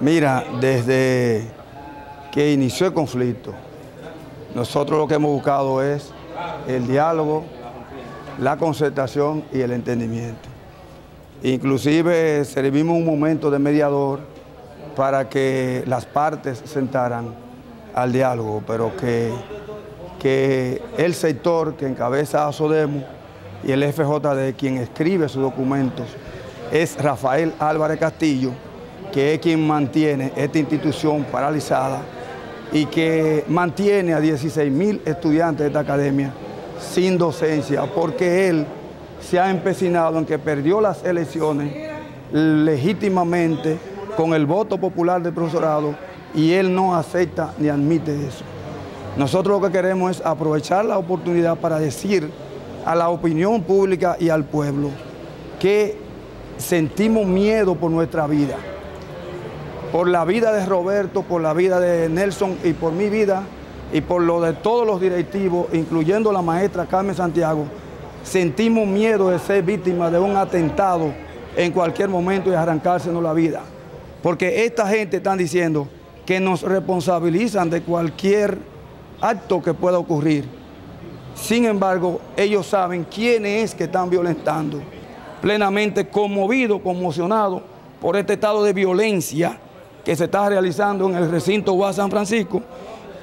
Mira, desde que inició el conflicto, nosotros lo que hemos buscado es el diálogo, la concertación y el entendimiento. Inclusive servimos un momento de mediador para que las partes sentaran al diálogo, pero que, que el sector que encabeza a Sodemo y el FJD, quien escribe sus documentos, es Rafael Álvarez Castillo, que es quien mantiene esta institución paralizada y que mantiene a 16 mil estudiantes de esta academia sin docencia, porque él se ha empecinado en que perdió las elecciones legítimamente con el voto popular del profesorado y él no acepta ni admite eso. Nosotros lo que queremos es aprovechar la oportunidad para decir a la opinión pública y al pueblo que sentimos miedo por nuestra vida por la vida de Roberto, por la vida de Nelson y por mi vida y por lo de todos los directivos, incluyendo la maestra Carmen Santiago, sentimos miedo de ser víctimas de un atentado en cualquier momento y arrancársenos la vida. Porque esta gente están diciendo que nos responsabilizan de cualquier acto que pueda ocurrir. Sin embargo, ellos saben quién es que están violentando. Plenamente conmovido, conmocionado por este estado de violencia que se está realizando en el recinto UAS San Francisco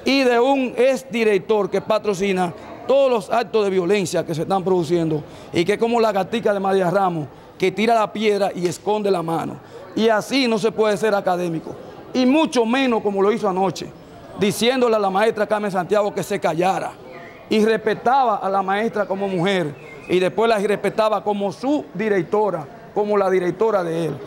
y de un exdirector que patrocina todos los actos de violencia que se están produciendo y que es como la gatica de María Ramos que tira la piedra y esconde la mano. Y así no se puede ser académico. Y mucho menos como lo hizo anoche, diciéndole a la maestra Carmen Santiago que se callara. Y respetaba a la maestra como mujer y después la respetaba como su directora, como la directora de él.